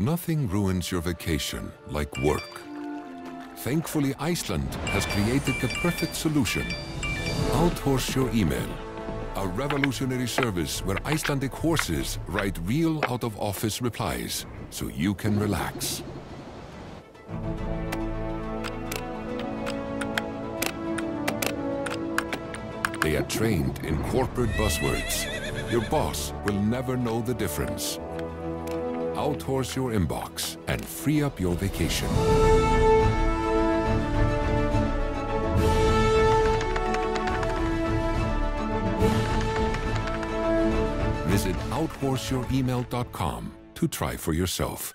Nothing ruins your vacation like work. Thankfully, Iceland has created the perfect solution. Outhorse your email. A revolutionary service where Icelandic horses write real out-of-office replies so you can relax. They are trained in corporate buzzwords. Your boss will never know the difference. Outhorse your inbox and free up your vacation. Visit outhorseyouremail.com to try for yourself.